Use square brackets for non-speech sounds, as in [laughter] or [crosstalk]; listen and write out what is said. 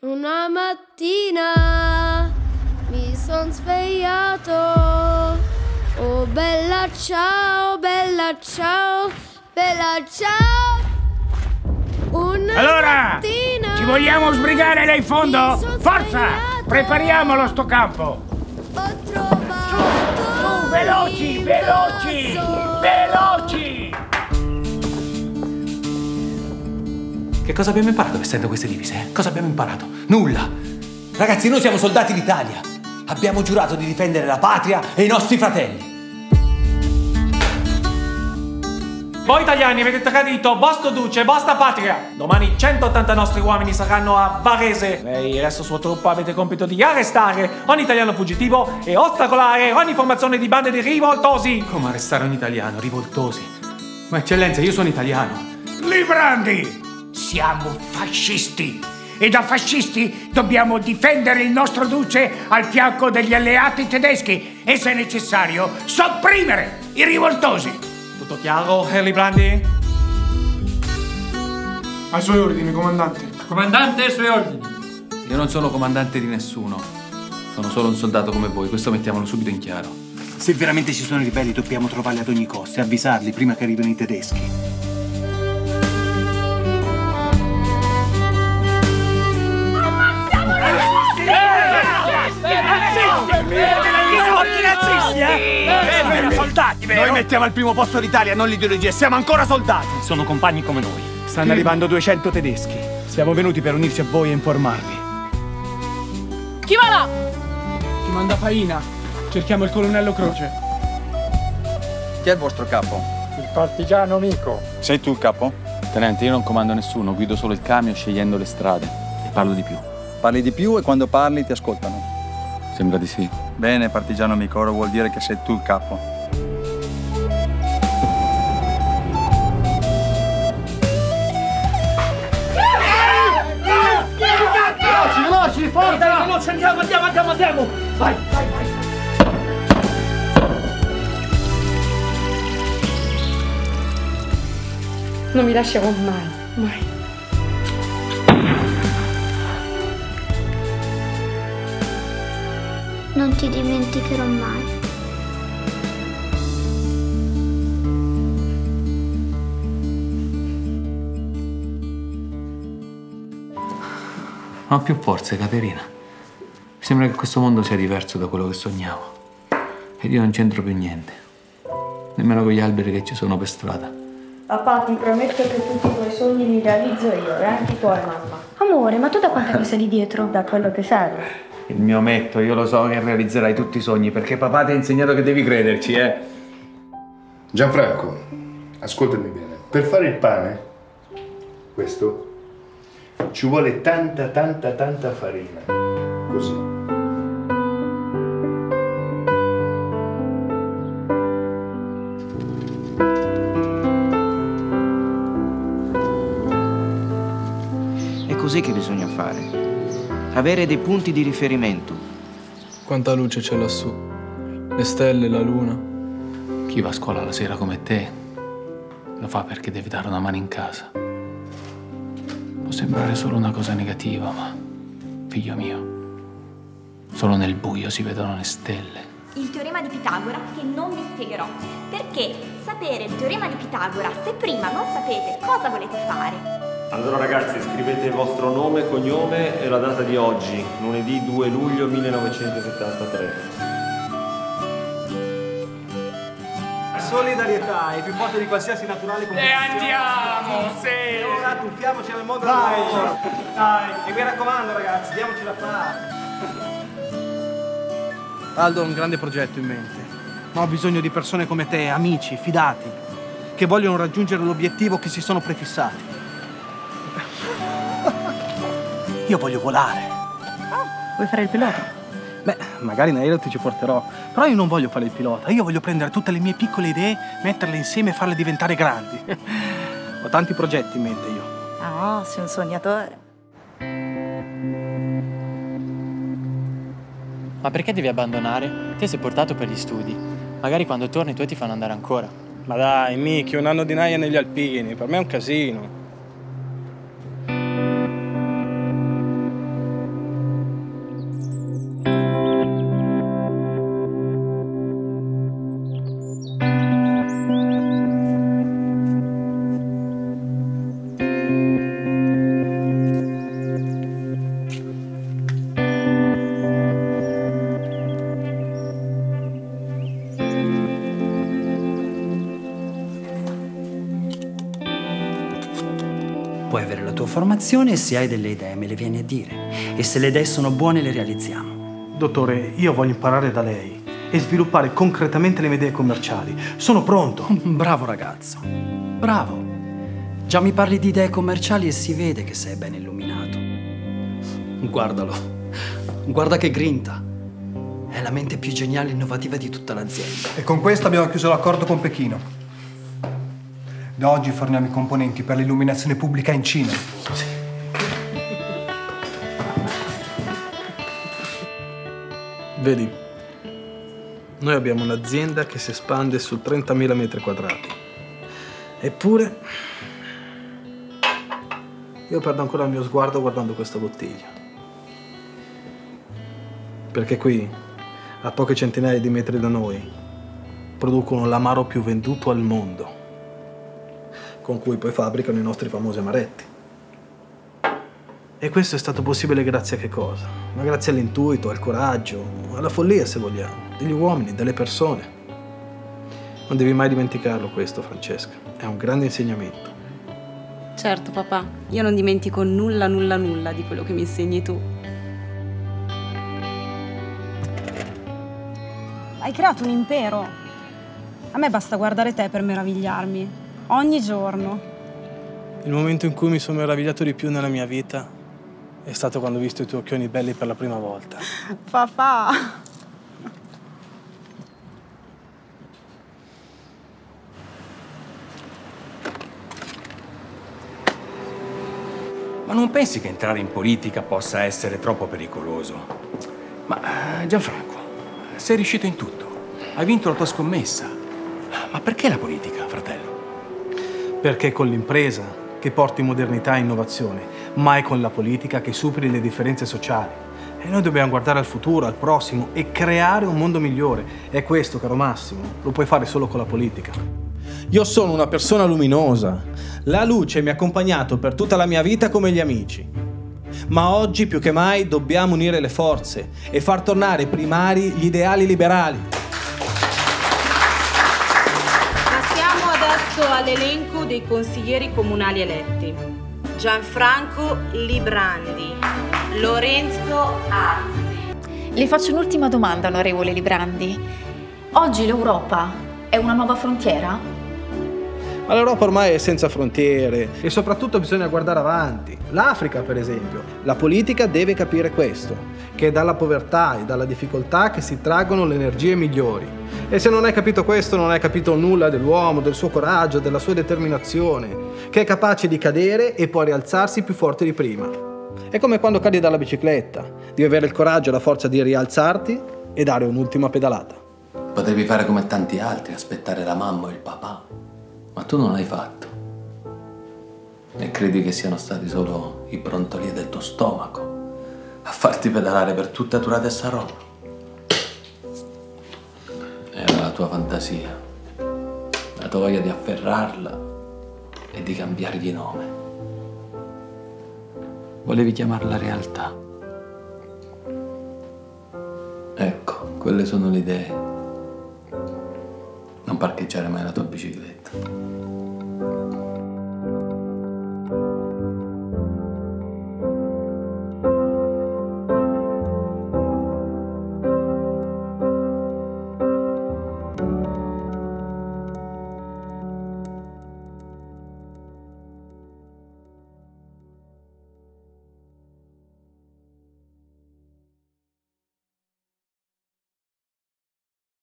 Una mattina mi son svegliato. Oh bella ciao, bella ciao, bella ciao. Una Allora, mattina ci vogliamo sbrigare là in fondo? Forza! svegliato. Prepariamolo sto campo! Ho trovato Su, veloci, il veloci, vaso. veloci! Che cosa abbiamo imparato vestendo queste divise? eh? Cosa abbiamo imparato? Nulla! Ragazzi, noi siamo soldati d'Italia! Abbiamo giurato di difendere la patria e i nostri fratelli! Voi italiani avete tradito vostro duce, vostra patria. Domani 180 nostri uomini saranno a Varese. E il resto suo truppo avete il compito di arrestare ogni italiano fuggitivo e ostacolare ogni formazione di bande di rivoltosi. Come arrestare un italiano, rivoltosi? Ma eccellenza, io sono italiano! Librandi! Siamo fascisti! E da fascisti dobbiamo difendere il nostro duce al fianco degli alleati tedeschi e, se necessario, sopprimere i rivoltosi! Tutto chiaro, Harry Brandi? Ai suoi ordini, comandante. Comandante, ai suoi ordini. Io non sono comandante di nessuno. Sono solo un soldato come voi, questo mettiamolo subito in chiaro. Se veramente ci sono i ribelli dobbiamo trovarli ad ogni costo e avvisarli prima che arrivino i tedeschi. Soldati, Noi mettiamo al primo posto l'Italia, non l'ideologia, siamo ancora soldati! Sono compagni come noi. Stanno arrivando 200 tedeschi. Siamo venuti per unirci a voi e informarvi. Chi va là? Ti manda Faina. Cerchiamo il colonnello Croce. Chi è il vostro capo? Il partigiano Mico. Sei tu il capo? Tenente, io non comando nessuno, guido solo il camion scegliendo le strade. E parlo di più. Parli di più e quando parli ti ascoltano. Sembra di sì. Bene, partigiano amico, ora vuol dire che sei tu il capo. Veloci, forza! Veloce, andiamo, andiamo, andiamo, andiamo. Vai, vai, vai. Non mi lascerò mai, mai. Non ti dimenticherò mai. Non ho più forze, Caterina. Mi sembra che questo mondo sia diverso da quello che sognavo. Ed io non c'entro più niente. Nemmeno con gli alberi che ci sono per strada. Papà, ti prometto che tutti i tuoi sogni li realizzo io e anche i tuoi, mamma. Amore, ma tu da quanto [laughs] che sei lì dietro? Da quello che serve. Il mio metto, io lo so che realizzerai tutti i sogni, perché papà ti ha insegnato che devi crederci, eh. Gianfranco, ascoltami bene. Per fare il pane, questo, ci vuole tanta, tanta, tanta farina. Così. È così che bisogna fare. Avere dei punti di riferimento. Quanta luce c'è lassù. Le stelle, la luna. Chi va a scuola la sera come te lo fa perché devi dare una mano in casa. Può sembrare solo una cosa negativa, ma figlio mio, solo nel buio si vedono le stelle. Il teorema di Pitagora che non vi spiegherò, perché sapere il teorema di Pitagora se prima non sapete cosa volete fare Allora ragazzi, scrivete il vostro nome, cognome e la data di oggi, lunedì 2 luglio 1973. Solidarietà è più forte di qualsiasi naturale E andiamo, sì! Ora tuffiamoci nel mondo lavoro. Dai, e mi raccomando ragazzi, diamoci da fare. Aldo ha un grande progetto in mente, ma ho bisogno di persone come te, amici, fidati, che vogliono raggiungere l'obiettivo che si sono prefissati. Io voglio volare. Vuoi fare il pilota? Beh, magari in aereo ti ci porterò, però io non voglio fare il pilota, io voglio prendere tutte le mie piccole idee, metterle insieme e farle diventare grandi. [laughs] Ho tanti progetti in mente io. Ah, sei un sognatore. Ma perché devi abbandonare? Te sei portato per gli studi. Magari quando torni i tuoi ti fanno andare ancora. Ma dai, Miki, un anno di naia negli alpini. Per me è un casino. Formazione e se hai delle idee me le vieni a dire. E se le idee sono buone le realizziamo. Dottore, io voglio imparare da lei e sviluppare concretamente le mie idee commerciali. Sono pronto. [laughs] Bravo ragazzo. Bravo. Già mi parli di idee commerciali e si vede che sei ben illuminato. Guardalo. Guarda che grinta. È la mente più geniale e innovativa di tutta l'azienda. E con questo abbiamo chiuso l'accordo con Pechino. Da oggi forniamo i componenti per l'illuminazione pubblica in Cina. Vedi, noi abbiamo un'azienda che si espande su 30.000 metri quadrati. Eppure, io perdo ancora il mio sguardo guardando questa bottiglia. Perché qui, a poche centinaia di metri da noi, producono l'amaro più venduto al mondo, con cui poi fabbricano i nostri famosi amaretti. E questo è stato possibile grazie a che cosa? Ma grazie all'intuito, al coraggio, alla follia se vogliamo, degli uomini, delle persone. Non devi mai dimenticarlo questo, Francesca. È un grande insegnamento. Certo, papà, io non dimentico nulla, nulla, nulla di quello che mi insegni tu. Hai creato un impero. A me basta guardare te per meravigliarmi. Ogni giorno. Il momento in cui mi sono meravigliato di più nella mia vita è stato quando ho visto i tuoi occhioni belli per la prima volta. [laughs] Papà. Ma non pensi che entrare in politica possa essere troppo pericoloso? Ma eh, Gianfranco, sei riuscito in tutto. Hai vinto la tua scommessa. Ma perché la politica, fratello? Perché con l'impresa che porti modernità e innovazione, mai con la politica che superi le differenze sociali. E noi dobbiamo guardare al futuro, al prossimo e creare un mondo migliore. E questo, caro Massimo, lo puoi fare solo con la politica. Io sono una persona luminosa. La luce mi ha accompagnato per tutta la mia vita come gli amici. Ma oggi più che mai dobbiamo unire le forze e far tornare primari gli ideali liberali. Adesso all'elenco dei consiglieri comunali eletti. Gianfranco Librandi, Lorenzo Azzi. Le faccio un'ultima domanda, onorevole Librandi. Oggi l'Europa è una nuova frontiera? Ma l'Europa ormai è senza frontiere e soprattutto bisogna guardare avanti. L'Africa, per esempio. La politica deve capire questo, che è dalla povertà e dalla difficoltà che si traggono le energie migliori. E se non hai capito questo, non hai capito nulla dell'uomo, del suo coraggio, della sua determinazione, che è capace di cadere e poi rialzarsi più forte di prima. È come quando cadi dalla bicicletta, devi avere il coraggio e la forza di rialzarti e dare un'ultima pedalata. Potevi fare come tanti altri, aspettare la mamma o il papà. Ma tu non l'hai fatto. E credi che siano stati solo i brontoli del tuo stomaco a farti pedalare per tutta tua testa Roma? Era la tua fantasia, la tua voglia di afferrarla e di cambiargli nome. Volevi chiamarla realtà. Ecco, quelle sono le idee non parcheggiare mai la tua bicicletta.